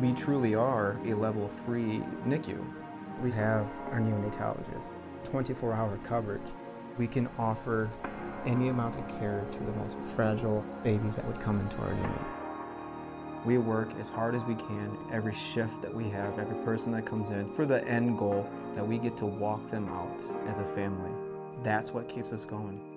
We truly are a level three NICU. We have our neonatologist, 24 hour coverage. We can offer any amount of care to the most fragile babies that would come into our unit. We work as hard as we can every shift that we have, every person that comes in, for the end goal that we get to walk them out as a family. That's what keeps us going.